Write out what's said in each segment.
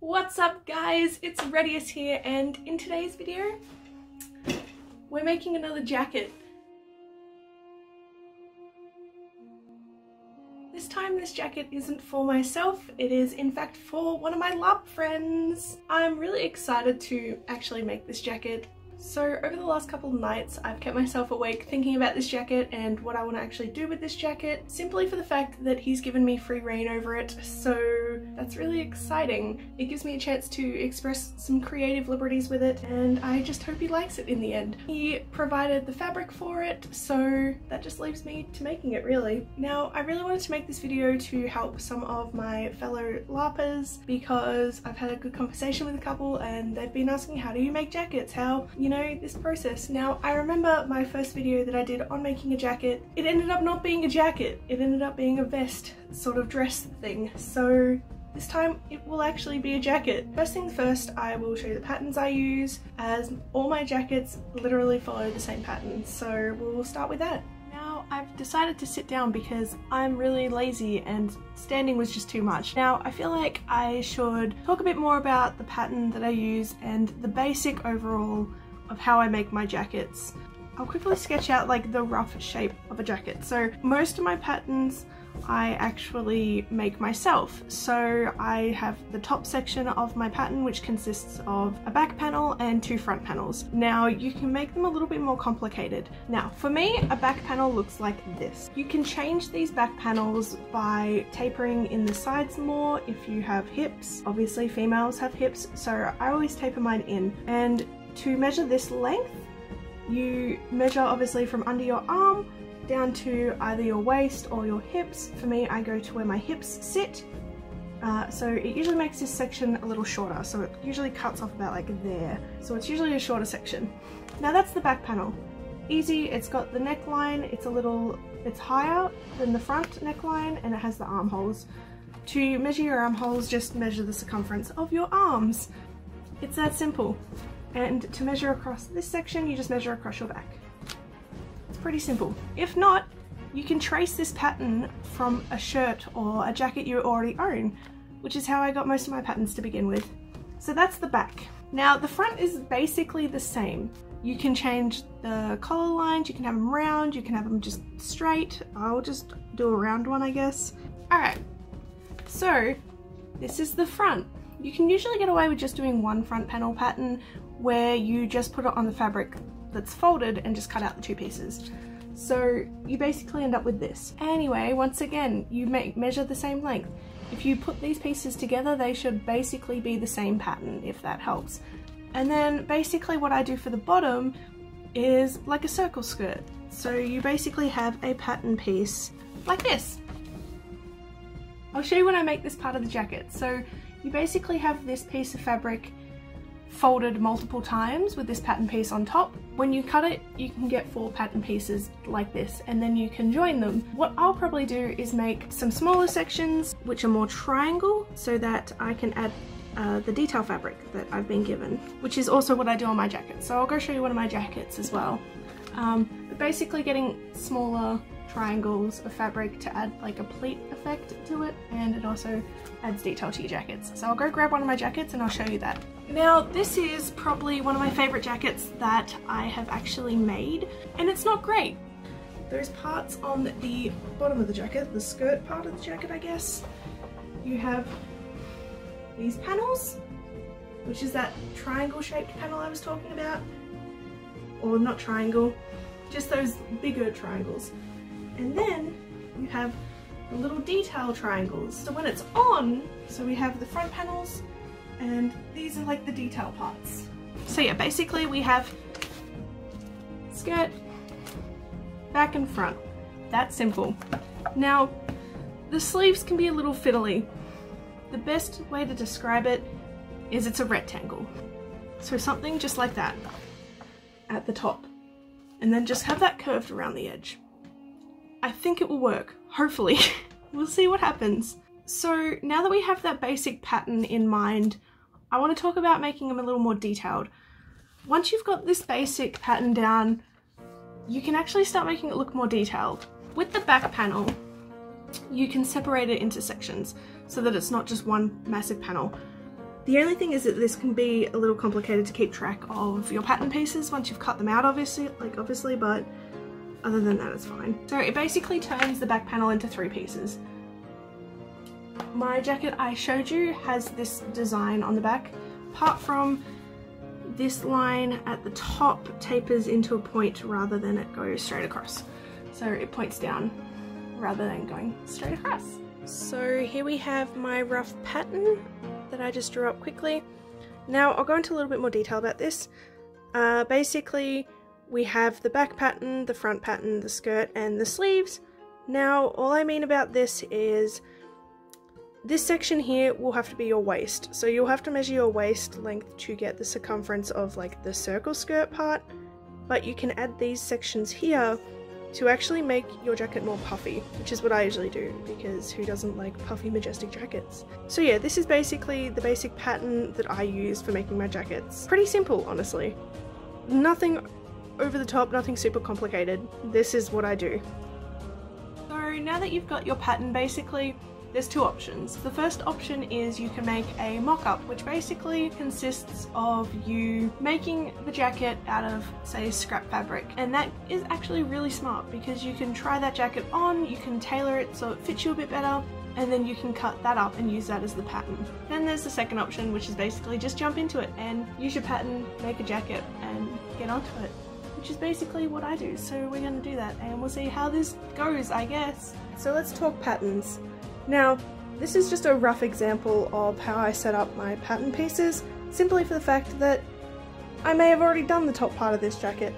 What's up guys, it's Radius here and in today's video we're making another jacket. This time this jacket isn't for myself, it is in fact for one of my LARP friends. I'm really excited to actually make this jacket so over the last couple of nights I've kept myself awake thinking about this jacket and what I want to actually do with this jacket simply for the fact that he's given me free reign over it so that's really exciting. It gives me a chance to express some creative liberties with it and I just hope he likes it in the end. He provided the fabric for it so that just leaves me to making it really. Now I really wanted to make this video to help some of my fellow LARPers because I've had a good conversation with a couple and they've been asking how do you make jackets? How, you you know, this process. Now, I remember my first video that I did on making a jacket, it ended up not being a jacket, it ended up being a vest sort of dress thing. So this time it will actually be a jacket. First things first, I will show you the patterns I use as all my jackets literally follow the same pattern. So we'll start with that. Now I've decided to sit down because I'm really lazy and standing was just too much. Now I feel like I should talk a bit more about the pattern that I use and the basic overall of how I make my jackets. I'll quickly sketch out like the rough shape of a jacket. So most of my patterns I actually make myself. So I have the top section of my pattern which consists of a back panel and two front panels. Now you can make them a little bit more complicated. Now for me a back panel looks like this. You can change these back panels by tapering in the sides more if you have hips. Obviously females have hips so I always taper mine in and to measure this length, you measure obviously from under your arm down to either your waist or your hips. For me, I go to where my hips sit. Uh, so it usually makes this section a little shorter. So it usually cuts off about like there. So it's usually a shorter section. Now that's the back panel. Easy, it's got the neckline, it's a little, it's higher than the front neckline and it has the armholes. To measure your armholes, just measure the circumference of your arms. It's that simple. And to measure across this section, you just measure across your back. It's pretty simple. If not, you can trace this pattern from a shirt or a jacket you already own, which is how I got most of my patterns to begin with. So that's the back. Now the front is basically the same. You can change the collar lines, you can have them round, you can have them just straight. I'll just do a round one, I guess. All right, so this is the front. You can usually get away with just doing one front panel pattern where you just put it on the fabric that's folded and just cut out the two pieces. So you basically end up with this. Anyway, once again, you make, measure the same length. If you put these pieces together, they should basically be the same pattern, if that helps. And then basically what I do for the bottom is like a circle skirt. So you basically have a pattern piece like this. I'll show you when I make this part of the jacket. So you basically have this piece of fabric folded multiple times with this pattern piece on top. When you cut it, you can get four pattern pieces like this and then you can join them. What I'll probably do is make some smaller sections which are more triangle so that I can add uh, the detail fabric that I've been given, which is also what I do on my jacket. So I'll go show you one of my jackets as well. Um, but basically getting smaller triangles of fabric to add like a pleat effect to it and it also adds detail to your jackets. So I'll go grab one of my jackets and I'll show you that. Now this is probably one of my favorite jackets that I have actually made and it's not great. Those parts on the bottom of the jacket, the skirt part of the jacket I guess, you have these panels which is that triangle shaped panel I was talking about or not triangle, just those bigger triangles. And then you have the little detail triangles. So when it's on, so we have the front panels and these are like the detail parts. So yeah, basically we have skirt, back and front. That's simple. Now, the sleeves can be a little fiddly. The best way to describe it is it's a rectangle. So something just like that at the top. And then just have that curved around the edge. I think it will work, hopefully. we'll see what happens. So now that we have that basic pattern in mind, I want to talk about making them a little more detailed. Once you've got this basic pattern down, you can actually start making it look more detailed. With the back panel, you can separate it into sections so that it's not just one massive panel. The only thing is that this can be a little complicated to keep track of your pattern pieces once you've cut them out obviously, like obviously, but other than that it's fine. So it basically turns the back panel into three pieces. My jacket I showed you has this design on the back, apart from this line at the top tapers into a point rather than it goes straight across. So it points down rather than going straight across. So here we have my rough pattern that I just drew up quickly. Now I'll go into a little bit more detail about this. Uh, basically we have the back pattern, the front pattern, the skirt and the sleeves. Now all I mean about this is this section here will have to be your waist. So you'll have to measure your waist length to get the circumference of like the circle skirt part. But you can add these sections here to actually make your jacket more puffy, which is what I usually do because who doesn't like puffy majestic jackets? So yeah, this is basically the basic pattern that I use for making my jackets. Pretty simple, honestly. Nothing over the top, nothing super complicated. This is what I do. So now that you've got your pattern basically, there's two options. The first option is you can make a mock-up, which basically consists of you making the jacket out of, say, scrap fabric. And that is actually really smart because you can try that jacket on, you can tailor it so it fits you a bit better, and then you can cut that up and use that as the pattern. Then there's the second option, which is basically just jump into it and use your pattern, make a jacket, and get onto it. Which is basically what I do, so we're gonna do that and we'll see how this goes, I guess. So let's talk patterns. Now, this is just a rough example of how I set up my pattern pieces, simply for the fact that I may have already done the top part of this jacket.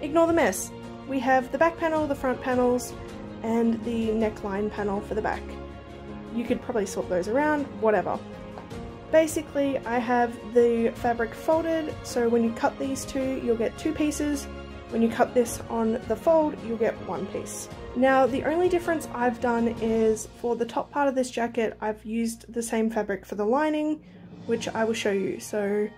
Ignore the mess. We have the back panel, the front panels, and the neckline panel for the back. You could probably swap those around, whatever. Basically, I have the fabric folded, so when you cut these two, you'll get two pieces. When you cut this on the fold, you'll get one piece. Now the only difference I've done is for the top part of this jacket I've used the same fabric for the lining which I will show you. So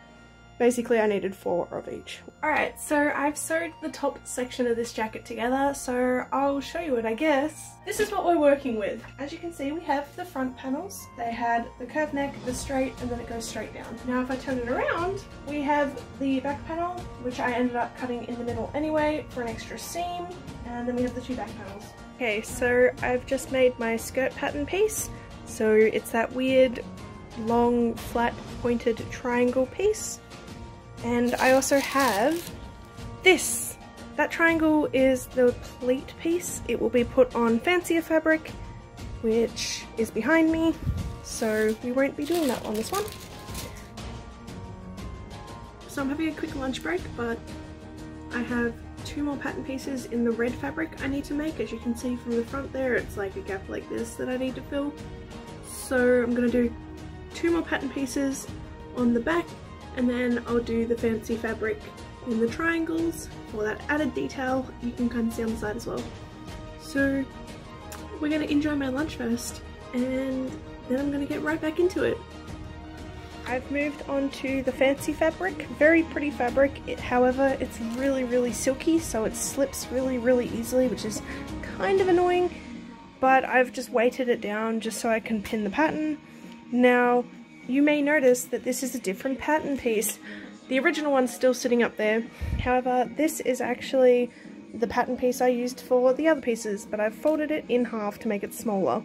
basically I needed four of each. Alright so I've sewed the top section of this jacket together so I'll show you it I guess. This is what we're working with. As you can see we have the front panels. They had the curved neck, the straight and then it goes straight down. Now if I turn it around we have the back panel which I ended up cutting in the middle anyway for an extra seam and then we have the two back panels. Okay, so I've just made my skirt pattern piece. So it's that weird, long, flat, pointed triangle piece. And I also have this. That triangle is the pleat piece. It will be put on fancier fabric, which is behind me. So we won't be doing that on this one. So I'm having a quick lunch break, but I have two more pattern pieces in the red fabric I need to make. As you can see from the front there, it's like a gap like this that I need to fill. So I'm going to do two more pattern pieces on the back and then I'll do the fancy fabric in the triangles for that added detail you can kind of see on the side as well. So we're going to enjoy my lunch first and then I'm going to get right back into it. I've moved on to the fancy fabric. Very pretty fabric, it, however it's really really silky so it slips really really easily which is kind of annoying but I've just weighted it down just so I can pin the pattern. Now you may notice that this is a different pattern piece. The original one's still sitting up there, however this is actually the pattern piece I used for the other pieces but I've folded it in half to make it smaller.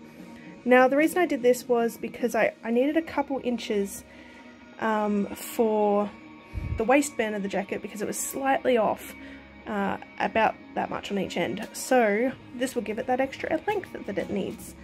Now the reason I did this was because I, I needed a couple inches um, for the waistband of the jacket because it was slightly off uh, about that much on each end. So this will give it that extra length that it needs.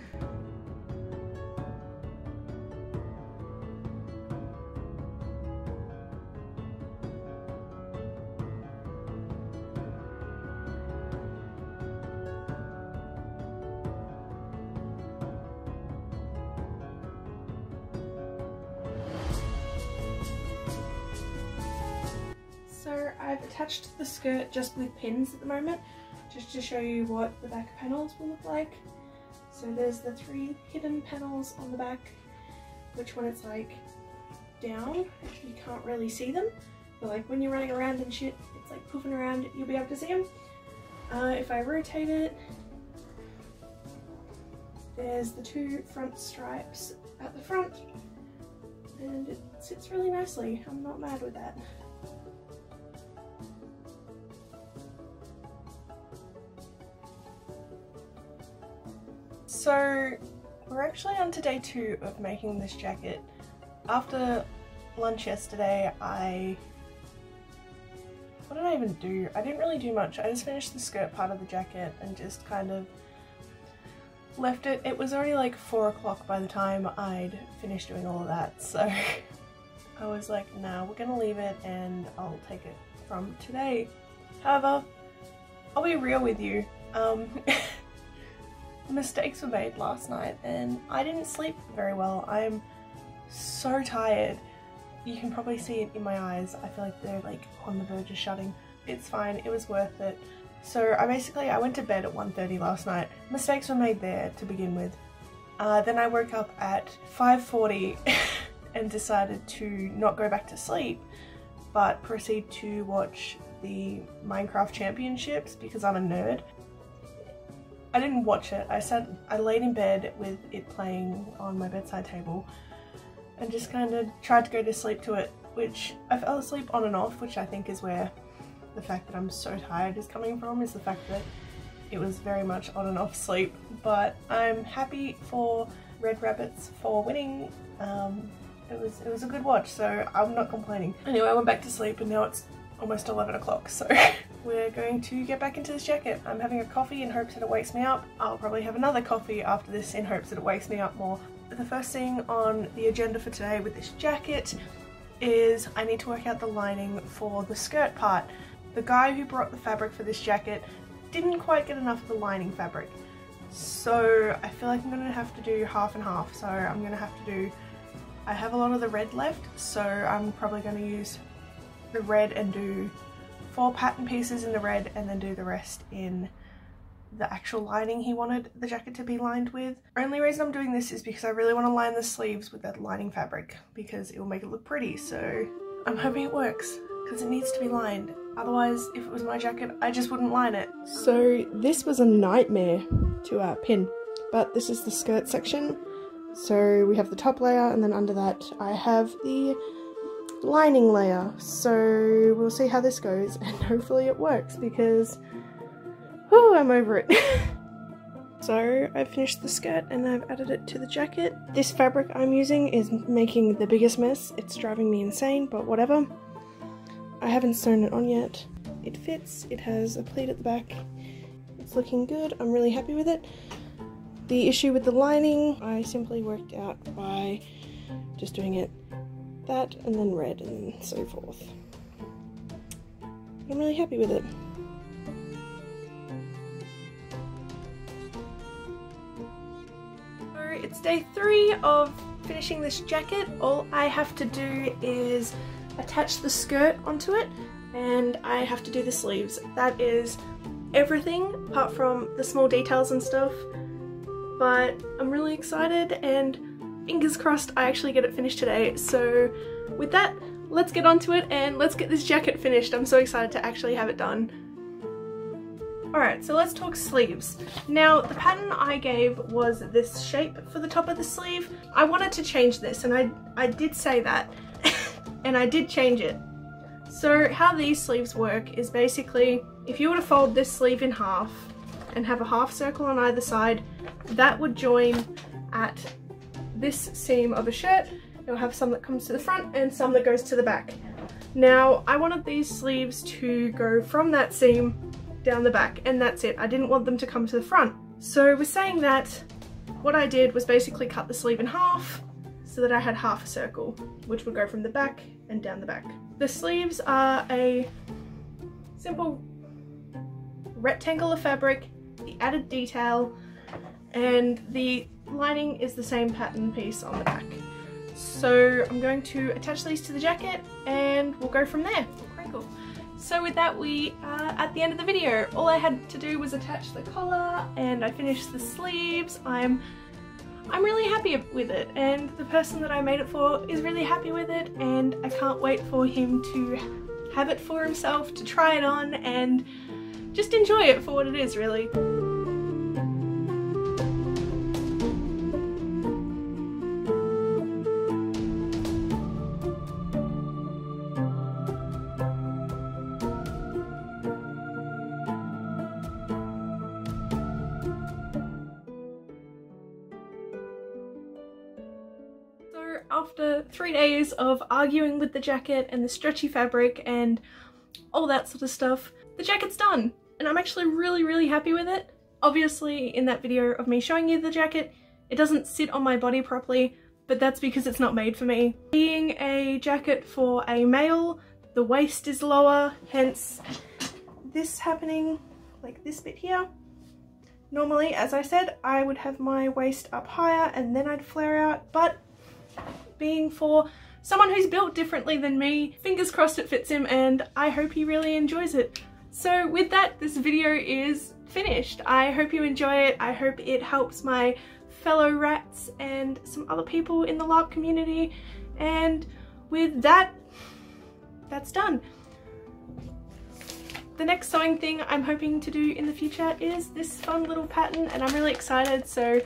Attached the skirt just with pins at the moment, just to show you what the back panels will look like. So there's the three hidden panels on the back, which when it's like down, you can't really see them. But like when you're running around and shit, it's like poofing around, you'll be able to see them. Uh, if I rotate it, there's the two front stripes at the front, and it sits really nicely. I'm not mad with that. So we're actually on to day two of making this jacket. After lunch yesterday, I... What did I even do? I didn't really do much. I just finished the skirt part of the jacket and just kind of left it. It was already like four o'clock by the time I'd finished doing all of that, so I was like, nah, we're gonna leave it and I'll take it from today. However, I'll be real with you. Um, mistakes were made last night and I didn't sleep very well. I'm so tired. You can probably see it in my eyes. I feel like they're like on the verge of shutting. It's fine, it was worth it. So I basically, I went to bed at 1.30 last night. Mistakes were made there to begin with. Uh, then I woke up at 5.40 and decided to not go back to sleep but proceed to watch the Minecraft Championships because I'm a nerd. I didn't watch it. I sat, I laid in bed with it playing on my bedside table and just kind of tried to go to sleep to it, which I fell asleep on and off, which I think is where the fact that I'm so tired is coming from, is the fact that it was very much on and off sleep. But I'm happy for Red Rabbits for winning. Um, it was it was a good watch, so I'm not complaining. Anyway, I went back to sleep and now it's almost 11 o'clock, so we're going to get back into this jacket. I'm having a coffee in hopes that it wakes me up. I'll probably have another coffee after this in hopes that it wakes me up more. The first thing on the agenda for today with this jacket is I need to work out the lining for the skirt part. The guy who brought the fabric for this jacket didn't quite get enough of the lining fabric. So I feel like I'm going to have to do half and half. So I'm going to have to do, I have a lot of the red left, so I'm probably going to use the red and do four pattern pieces in the red and then do the rest in the actual lining he wanted the jacket to be lined with. Only reason I'm doing this is because I really want to line the sleeves with that lining fabric because it will make it look pretty so I'm hoping it works because it needs to be lined. Otherwise, if it was my jacket, I just wouldn't line it. So this was a nightmare to uh, pin, but this is the skirt section. So we have the top layer and then under that I have the lining layer. So we'll see how this goes and hopefully it works because oh, I'm over it. so I've finished the skirt and I've added it to the jacket. This fabric I'm using is making the biggest mess. It's driving me insane, but whatever. I haven't sewn it on yet. It fits, it has a pleat at the back. It's looking good, I'm really happy with it. The issue with the lining, I simply worked out by just doing it that and then red and so forth. I'm really happy with it. So it's day three of finishing this jacket. All I have to do is attach the skirt onto it and I have to do the sleeves. That is everything apart from the small details and stuff but I'm really excited and fingers crossed I actually get it finished today. So with that, let's get onto it and let's get this jacket finished. I'm so excited to actually have it done. Alright, so let's talk sleeves. Now, the pattern I gave was this shape for the top of the sleeve. I wanted to change this, and I, I did say that, and I did change it. So how these sleeves work is basically, if you were to fold this sleeve in half, and have a half circle on either side, that would join at this seam of a shirt. It'll have some that comes to the front and some that goes to the back. Now, I wanted these sleeves to go from that seam down the back and that's it. I didn't want them to come to the front. So with saying that, what I did was basically cut the sleeve in half so that I had half a circle, which would go from the back and down the back. The sleeves are a simple rectangle of fabric, the added detail, and the lining is the same pattern piece on the back. So I'm going to attach these to the jacket and we'll go from there. So with that we are at the end of the video. All I had to do was attach the collar and I finished the sleeves. I'm I'm really happy with it and the person that I made it for is really happy with it and I can't wait for him to have it for himself, to try it on and just enjoy it for what it is really. Three days of arguing with the jacket and the stretchy fabric and all that sort of stuff, the jacket's done. And I'm actually really, really happy with it. Obviously, in that video of me showing you the jacket, it doesn't sit on my body properly, but that's because it's not made for me. Being a jacket for a male, the waist is lower, hence this happening like this bit here. Normally, as I said, I would have my waist up higher and then I'd flare out, but being for someone who's built differently than me, fingers crossed it fits him and I hope he really enjoys it. So with that, this video is finished. I hope you enjoy it. I hope it helps my fellow rats and some other people in the LARP community. And with that, that's done. The next sewing thing I'm hoping to do in the future is this fun little pattern and I'm really excited so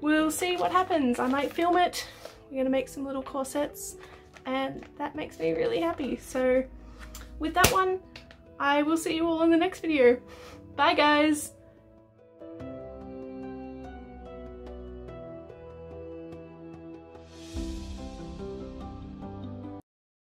we'll see what happens. I might film it, we're gonna make some little corsets and that makes me really happy. So with that one, I will see you all in the next video. Bye guys!